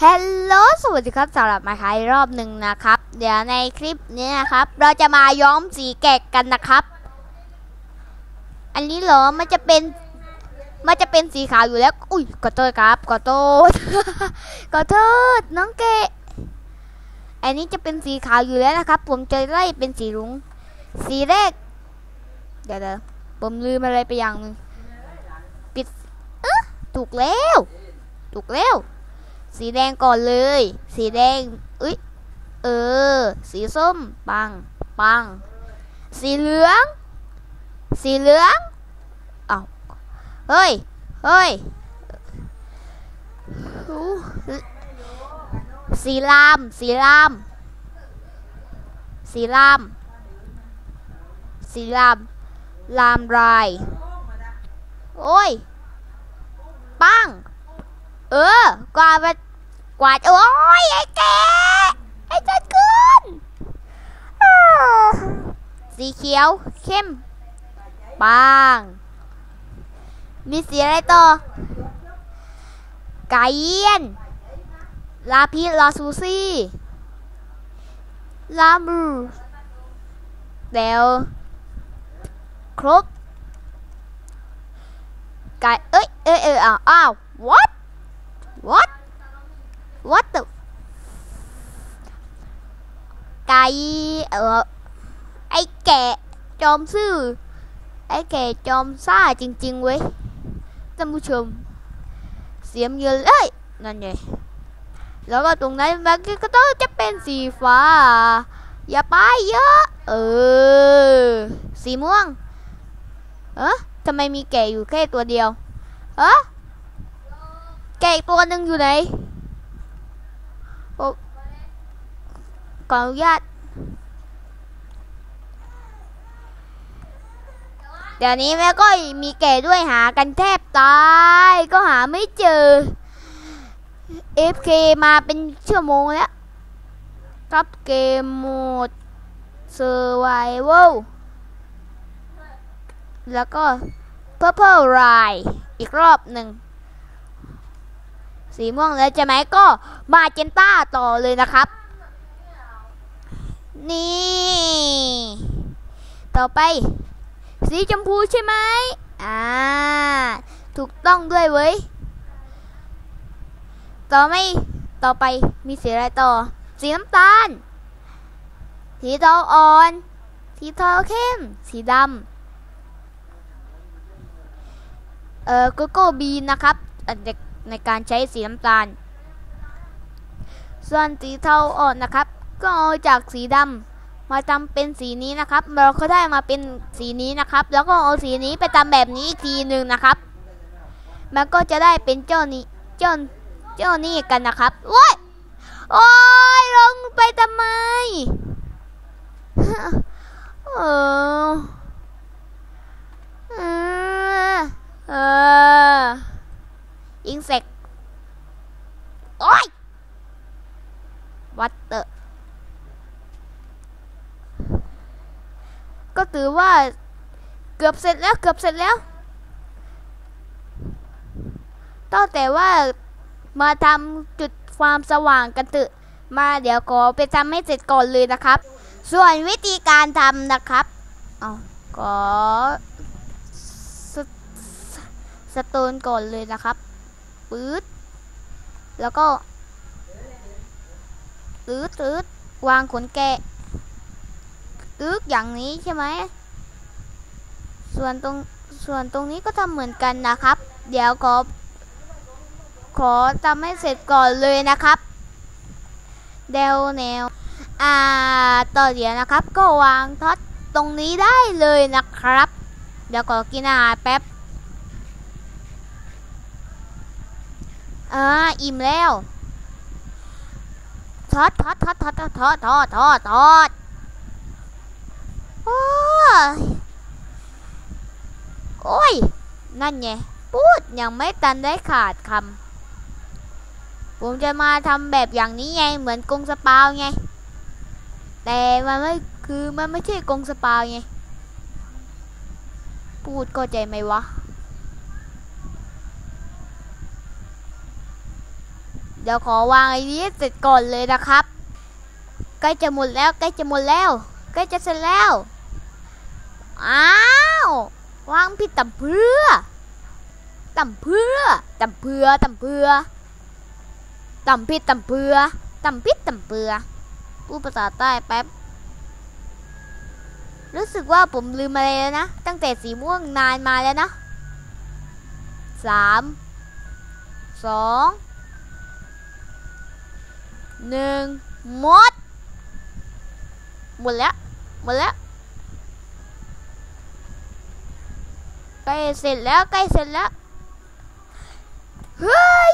ฮัลโหลสวัสดีครับสำหรับมาคายรอบหนึ่งนะครับ เดี๋ยวในคลิปนี้นะครับ เราจะมาย้อมสีแกะกันนะครับ อันนี้เหรอมันจะเป็น มันจะเป็นสีขาวอยู่แล้ว อุ้ยขอโทษครับขอโทษขอโทษน้องเกะอันนี้จะเป็นสีขาวอยู่แล้วนะครับ ผมจะไล่เป็นสีรุ้งสีแรก เดี๋ยวเดี๋ยวผมลืมอะไรไปอย่างหนึงปิดเอ๊ะถูกแล้ว ถูกแล้ว สีแดงก่อนเลย สีแดงอุ้ยเออ สีส้ม ปัง ปัง สีเหลือง สีเหลืองเอ้าเฮ้ย เฮ้ย สีลาม สีลาม สีลาม สีลาม ลามราย โอ้ย ปัง เออกวาดไปกวาดโอ้ยไอ้แกไอ้จัดขึ้นสีเขียว เข้มบาง มีสีอะไรต่อไก่เยียน ลาพิลาซูซี่ลาบูเดวครบไก่เอ้ยเอ้ยเอ้ยอ้าว what what the ไก่เออไอแกะจอมซื่อ ไอแกะจอมซ่าจริง ๆ เว้ยท่านผู้ชม เสียมเยอะเลยนั่นไงแล้วก็ตรงนั้นมันก็ต้องจะเป็นสีฟ้า อย่าไปเยอะ เออ สีม่วง เอ๊ะทำไมมีแกะอยู่แค่ตัวเดียว เอ๊ะแกะอีกตัวหนึ่งอยู่ไหนโอ้ ขออนุญาต เดี๋ยวนี้แม่ก็มีแก่ด้วยหากันแทบตาย ก็หาไม่เจอ FK มาเป็นชั่วโมงแล้วครับเกมโหมด Survival แล้วก็ Purple Rai อีกรอบหนึ่ง สีม่วงแล้วจะไหมก็มาเจนต้าต่อเลยนะครับ นี่ ต่อไป สีชมพูใช่ไหมอ่า ถูกต้องด้วยเว้ย ต่อไม่ต่อไปมีสีอะไรต่อ สีน้ำตาล สีเทาอ่อน สีเทาเข้ม สีดำ เอ่อโกโก้บีนนะครับอันเด็กในการใช้สีน้ำตาล ส่วนสีเทาอ่อนนะครับ ก็เอาจากสีดำมาทำเป็นสีนี้นะครับ เราก็ได้มาเป็นสีนี้นะครับ แล้วก็เอาสีนี้ไปทำแบบนี้อีกทีหนึ่งนะครับ มันก็จะได้เป็นเจ้านี้เจ้าเจ้านี่กันนะครับโอ้ยโอ้ยลงไปทำไมเออเอออิงเสกโอ้ยวัตเตอร์ ก็ถือว่าเกือบเสร็จแล้วเกือบเสร็จแล้วต้องแต่ว่ามาทำจุดความสว่างกันเถอะมาเดี๋ยวขอไปทำให้เสร็จก่อนเลยนะครับ ส่วนวิธีการทำนะครับเอาขอสสสโตนก่อนเลยนะครับปื๊ดแล้วก็ตืดตืดวางขนแกะ ตืดอย่างนี้ใช่ไหม ส่วนตรงส่วนตรงนี้ก็ทำเหมือนกันนะครับ เดี๋ยวขอขอทำให้เสร็จก่อนเลยนะครับเดวแนว อ่า ต่อเดี๋ยวนะครับ ก็วางท็อตตรงนี้ได้เลยนะครับ เดี๋ยวขอกินอาหารแป๊บอ่าอิ่มแล้วทอดทอดทอดทอดทอดทอดทอดทอด โอ้ย นั่นไง พูดยังไม่ตันได้ขาดคำ ผมจะมาทำแบบอย่างนี้ไง เหมือนกรงสปาวไง แต่มันไม่ คือมันไม่ใช่กรงสปาวไง พูดเข้าใจไหมวะเดี๋ยวขอวางไอ้นี้เสร็จก่อนเลยนะครับ ใกล้จะหมดแล้วใกล้จะหมดแล้วใกล้จะเสร็จแล้ว อ้าววางผิดต่ำเพื่อต่ำเพื่อต่ำเพื่อต่ำเพื่อต่ำผิดต่ำเพื่อต่ำผิดต่ำเพื่อพูดภาษาใต้แป๊บรู้สึกว่าผมลืมอะไรแล้วนะ ตั้งแต่สีม่วงนานมาแล้วนะสามสองหนึ่งหมด หมดแล้ว หมดแล้ว ใกล้เสร็จแล้วใกล้เสร็จแล้วเฮ้ย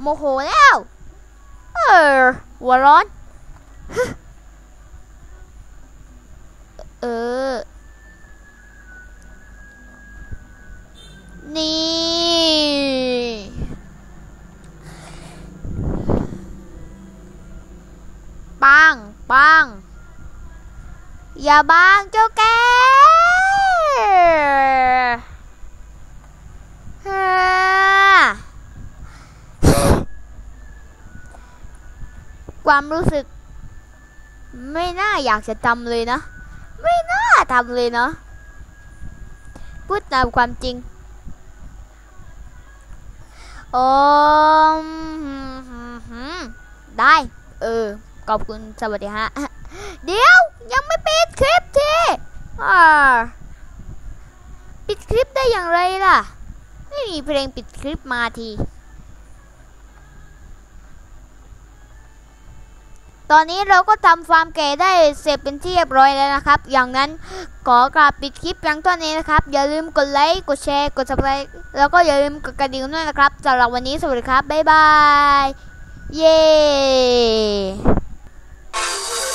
โมโหแล้ว เออหัวร้อน เออ นี่ ปังปัง อย่าบังเจ้าแก่ความรู้สึก ไม่น่าอยากจะทำเลยนะ ไม่น่าทำเลยเนาะพูดตามความจริงโอ้มได้ เออ ขอบคุณสวัสดีฮะ เดี๋ยวยังไม่ปิดคลิปทีปิดคลิปได้อย่างไรล่ะ ไม่มีเพลงปิดคลิปมาที ตอนนี้เราก็ทำฟาร์มแก่ได้เสร็จเป็นที่เรียบร้อยแล้วนะครับ อย่างนั้นขอกราบปิดคลิปเพียงเท่านี้นะครับ อย่าลืมกดไลค์กดแชร์กด subscribe แล้วก็อย่าลืมกดกระดิ่งด้วยนะครับสำหรับวันนี้สวัสดีครับบ๊ายบาย เย้ Thank you.